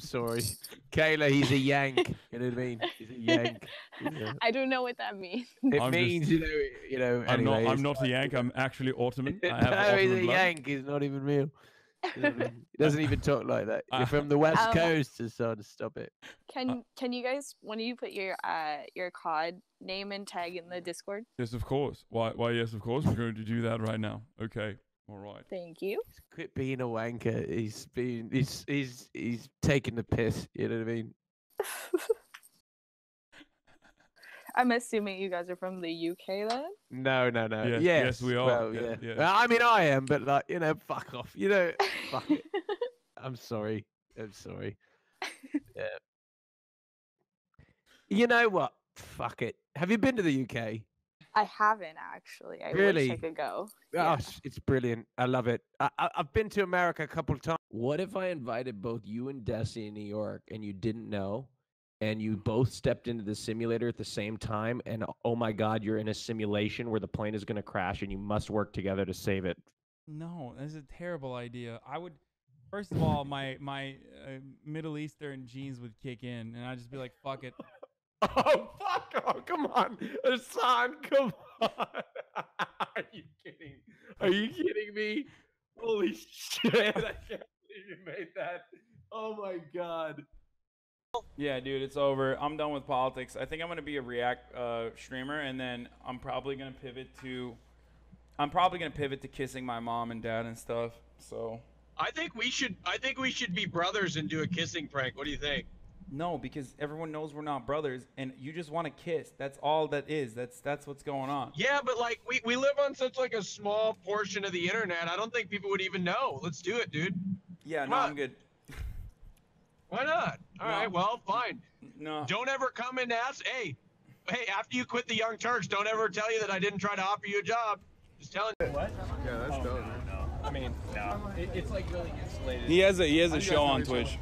I'm sorry, Kayla. He's a yank. You know what I mean? He's a yank. He's a- I don't know what that means. It I'm means just- you know, you know. I'm not. I'm it's not a Yank. I'm actually Ottoman. I have no, he's a blood. yank. He's not even real. You know what He doesn't even talk like that. You're from the west Um, coast, so to stop it. Can can you guys when you put your uh your COD name and tag in the Discord? Yes, of course. Why? Why? Yes, of course. We're going to do that right now. Okay. All right. Thank you. Quit being a wanker. He's been. He's he's he's taking the piss. You know what I mean? I'm assuming you guys are from the UK then. No, no, no. Yes, yes, yes, we are. Well, Yeah, yeah. yeah. Well, I mean, I am, but like, you know, fuck off. You know, fuck it. I'm sorry. I'm sorry. yeah. You know what? Fuck it. Have you been to the UK? I haven't actually. I wish Really? I could go. Yeah. Gosh, it's brilliant. I love it. I, I, I've been to America a couple of times. What if I invited both you and Desi in New York and you didn't know, and you both stepped into the simulator at the same time, and oh my God, you're in a simulation where the plane is going to crash and you must work together to save it? No, that's a terrible idea. I would. First of all, my my uh, Middle Eastern genes would kick in, and I'd just be like, "Fuck it." Oh fuck! Oh come on, Hasan, come on! Are you kidding? Are you kidding me? Holy shit! I can't believe you made that. Oh my god! Yeah, dude, it's over. I'm done with politics. I think I'm gonna be a React uh, streamer, and then I'm probably gonna pivot to. I'm probably gonna pivot to kissing my mom and dad and stuff. So I think we should. I think we should be brothers and do a kissing prank. What do you think? No, because everyone knows we're not brothers, and you just want to kiss. That's all that is. That's that's what's going on. Yeah, but like we, we live on such like a small portion of the internet. I don't think people would even know. Let's do it, dude. Yeah, Come no, on. I'm good. Why not? All No. right, well, fine. No. Don't ever come and ask. Hey, hey, after you quit the Young Turks, don't ever tell you that I didn't try to offer you a job. Just telling you. What? Yeah, that's oh, dope. man. I mean, no. It, it's like really insulated. He has a he has a show on each other? Twitch.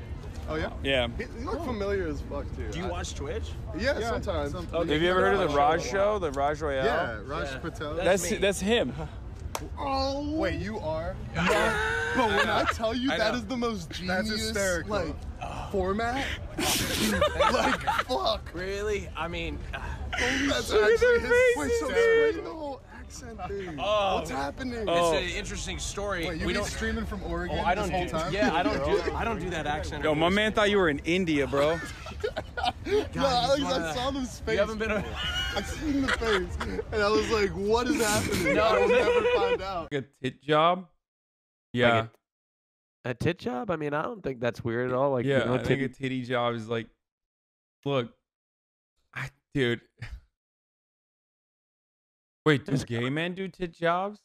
Oh yeah. Yeah. He, he look oh. familiar as fuck too. Do you I- watch Twitch? Yeah, sometimes. Have you ever heard of the Raj show, the Raj Royale? Yeah, Raj Patel. That's that's him. oh wait, you are. but when I tell you I that know. is the most That's genius hysterical. like format, like fuck. Really? I mean, uh, That's actually their his. Wait, faces, so dude. explain the whole accent thing. Oh. What's happening? Oh. it's an interesting story. Wait, you we been don't. streaming from oh, Oregon Oh, I don't whole do. time? Yeah, I don't do. I don't do that accent. Yo, my man thought you were in India, bro. no, Alex, one of I the- saw this face. You haven't been. A, I seen the face, and I was like, "What is happening?" No. I will never find out. a tit job. Yeah, A tit job? I mean, I don't think that's weird at all. Like, yeah. you know, I think a titty job is like, look, I, dude. Wait, does gay men do tit jobs?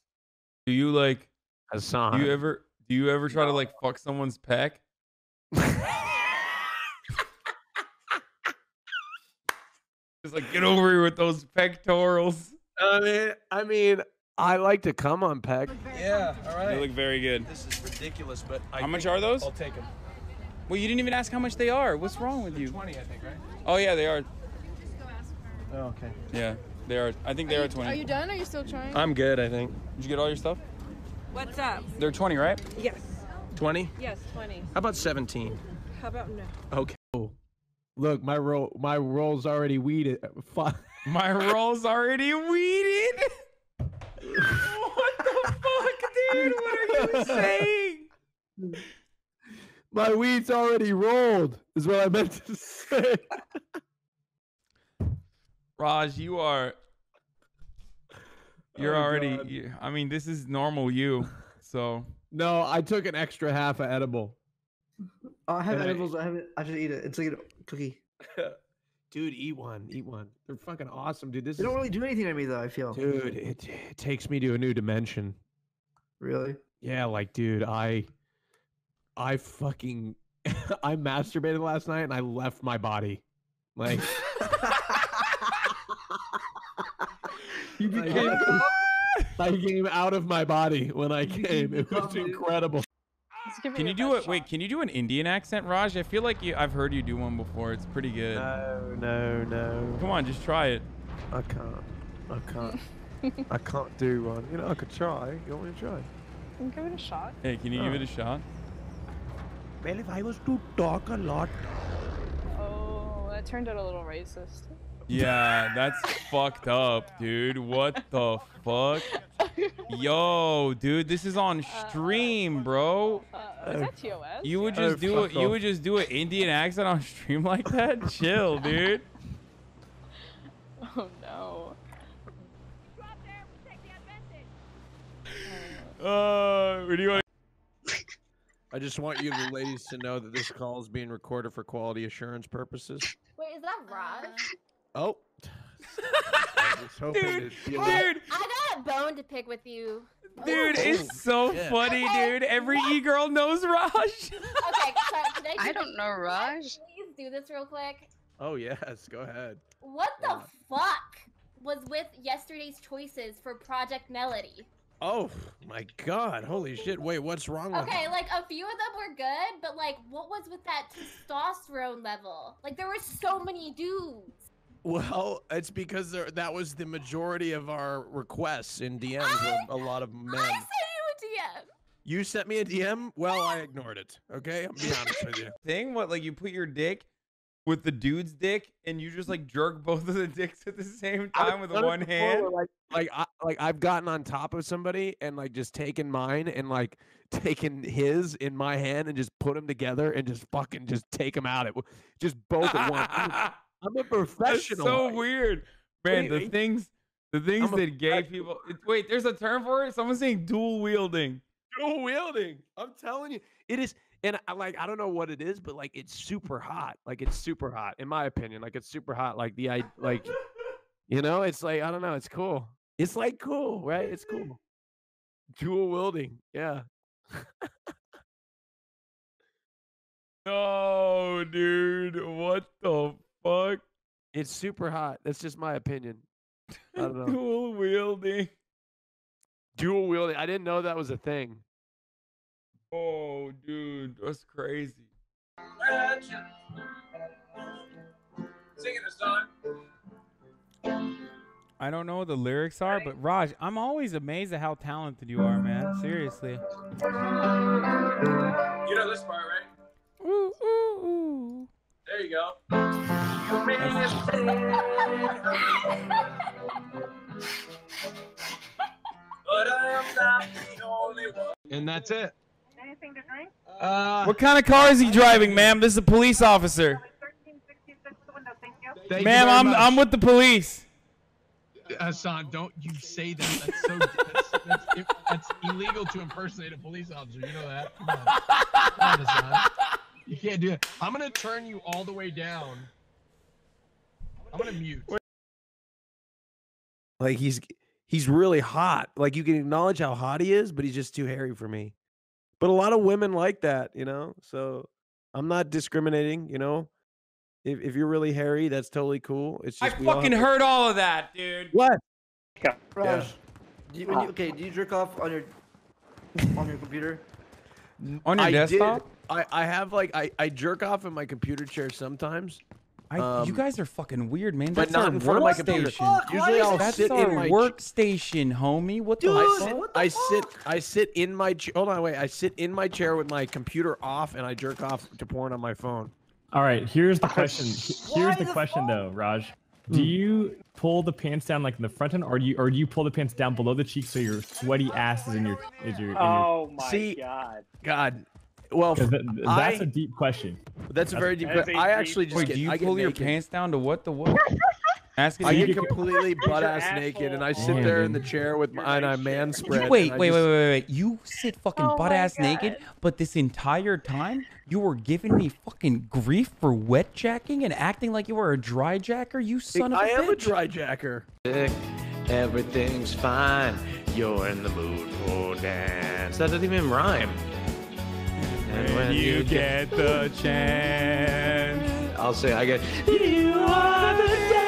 Do you like? Hasan. Do you ever? Do you ever try to like fuck someone's peck? Just like get over here with those pectorals. I mean, I mean, I like to come on Peck. yeah. all right. They look very good. This is ridiculous, but I How much are those? I'll take them. Well, you didn't even ask how much they are. What's wrong with you? Twenty, I think, right? Oh yeah, they are. Oh, okay. Yeah, they are. I think they are, 20. Are you done? Are you still trying? I'm good. I think. Did you get all your stuff? What's up? They're 20, right? Yes. Twenty. Yes, 20. How about seventeen? How about no? Okay. Oh. Look, my roll, my roll's already weeded. Fuck. My roll's already weeded. what the fuck, dude? What are you saying? My weed's already rolled. Is what I meant to say. Raj, you are. You're Oh, already. You, I mean, this is normal you. So No, I took an extra half of edible. Oh, I have Can I- edibles. I haven't. I just eat it. It's like a cookie. Dude, eat one. Eat one. They're fucking awesome, dude. This They is, don't really do anything to me though. I feel. dude. It, it takes me to a new dimension. Really? Yeah, like, dude, I, I fucking, I masturbated last night and I left my body. Like, You I became. came, I came out of my body when I came. It was incredible. Let's give it can you do it? Wait, can you do an Indian accent, Raj? I feel like you. I've heard you do one before. It's pretty good. No, no, no. Come on, just try it. I can't. I can't. I can't do one. You know, I could try. You want me to try? Can you give it a shot? Hey, can you give it a uh. shot? Well, if I was to talk a lot. Oh, that turned out a little racist. Yeah, that's fucked up, dude. What the fuck? Yo, dude, this is on stream, bro. Uh, was that TOS? You would Oh, just do it. You would just do an Indian accent on stream like that? Chill, dude. Oh no. Uh, what do you want? I just want you the ladies to know that this call is being recorded for quality assurance purposes. Wait, is that Raj? Oh. I was hoping Dude, it'd be a dude. little- I got a bone to pick with you. Dude, it's so shit. funny, Okay, dude. Every what? e-girl knows Raj. Okay, so can I, I do don't this- know, can I Raj. Please do this real quick. Oh yes, go ahead. What the Yeah. fuck was with yesterday's choices for Project Melody? Oh my god, holy shit. Wait, what's wrong with Okay, like a few of them were good, but like, what was with that testosterone level? Like, there were so many dudes. Well, it's because there, that was the majority of our requests in DMs were a lot of men. I sent you a DM. You sent me a DM? Well, I ignored it. Okay? I'm being honest with you. Thing, what? Like you put your dick with the dude's dick, and you just like jerk both of the dicks at the same time with I've done it one hand. Like, like, I, like I've gotten on top of somebody and like just taken mine and like taken his in my hand and just put them together and just fucking just take them out at w- just both at once. I'm a- a That's professional. so weird, man. The things, the things I'm that gay people. it- wait, there's a term for it. Someone's saying dual wielding. dual wielding. I'm telling you, it is. And I like, I don't know what it is, but like, it's super hot. Like, it's super hot, in my opinion. Like, it's super hot. Like the, I like, you know, it's like, I don't know, it's cool. It's like cool, right? It's cool. Dual wielding, yeah. No, dude. What the fuck? It's super hot. That's just my opinion. I don't know. Dual wielding. Dual wielding. I didn't know that was a thing. Oh, dude, that's crazy. Singing a song. I don't know what the lyrics are, but Raj, I'm always amazed at how talented you are, man. Seriously. You know this part, right? Ooh, ooh, ooh. There you go. But I am not the only one. And that's it. Anything to drink? Uh, What kind of car is he driving, ma'am? This is a police officer. 1366 the window, thank you. thank you Ma'am, I'm much. I'm with the police. Hasan, don't you say that. That's so. That's, that's, that's illegal to impersonate a police officer. You know that. Come on. Come on, Hasan. You can't do it. I'm gonna turn you all the way down. I'm gonna mute. Like he's he's really hot. Like you can acknowledge how hot he is, but he's just too hairy for me. But a lot of women like that, you know. So I'm not discriminating, you know. If if you're really hairy, that's totally cool. It's I just we all fucking have- heard all of that, dude. what? Raj, do you, when you, okay, do you jerk off on your on your computer? On your I desktop? Did, I I have like I I jerk off in my computer chair sometimes, I, you Um, guys are fucking weird, man. but That's not our in front of my computer. Fuck, Usually I'll That's sit our in my ch- workstation, homie. What the Dude, I fuck? sit, what the I sit? I sit in my ch- hold on wait I sit in my chair with my computer off and I jerk off to porn on my phone. All right, here's the question. Here's the the question fuck? though, Raj. Do you pull the pants down like in the front end, or do you or do you pull the pants down below the cheeks so your sweaty ass is in your is your? In your Oh my See, god. God, well 'cause that- that's I- a deep question. that's a very deep. That is que- a I deep actually just Wait, get, do you I get pull your naked. pants down to what the what? Asking I you get completely butt ass naked, and I asshole- sit there in the chair with my and I man spread. You, wait, and wait, wait, wait, wait. You sit fucking Oh butt my ass naked, but this entire time you were giving me fucking grief for wet jacking and acting like you were a dry jacker. You son of a I am a dry jacker. Everything's fine. You're in the mood for dance. That doesn't even rhyme. And When you get the chance. I'll say I get. You are the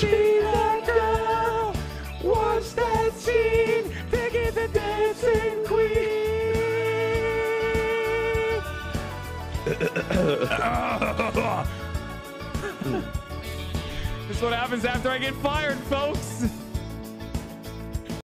see that girl. Watch that scene. Piggy the dancing queen. This is what happens after I get fired, folks.